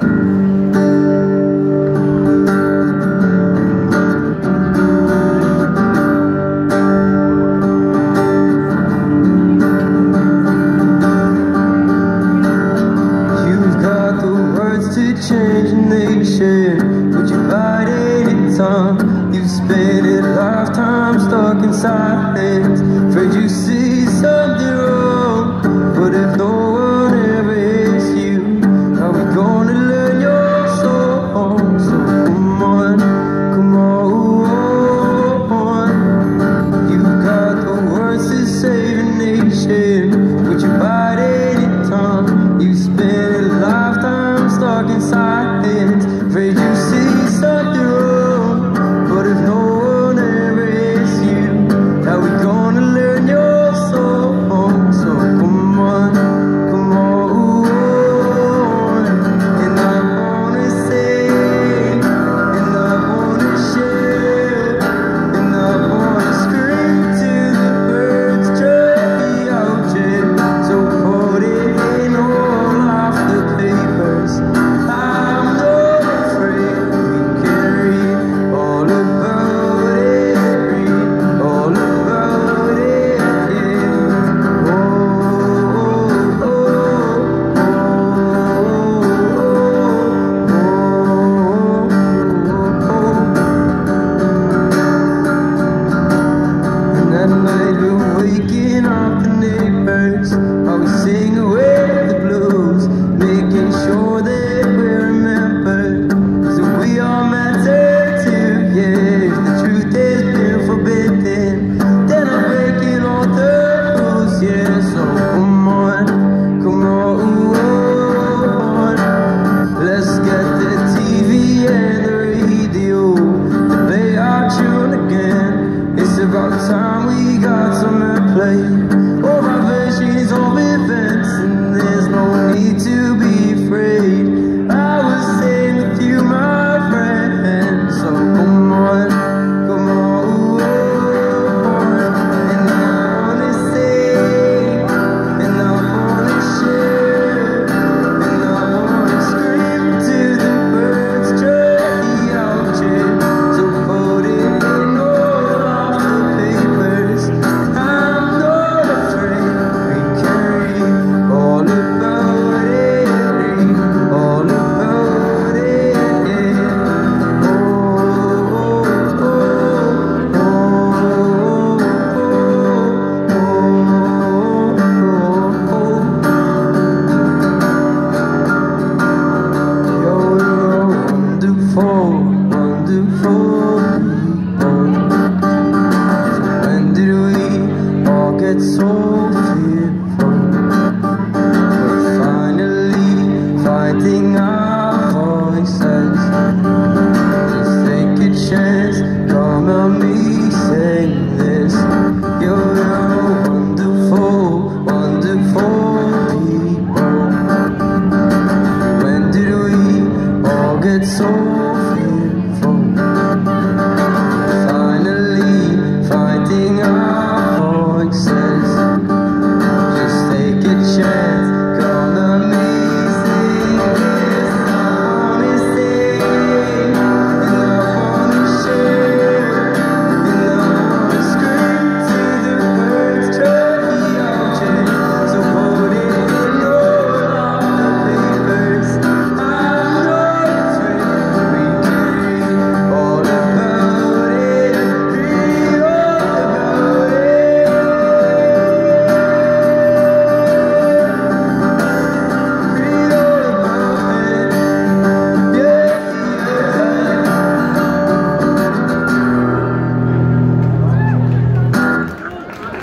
change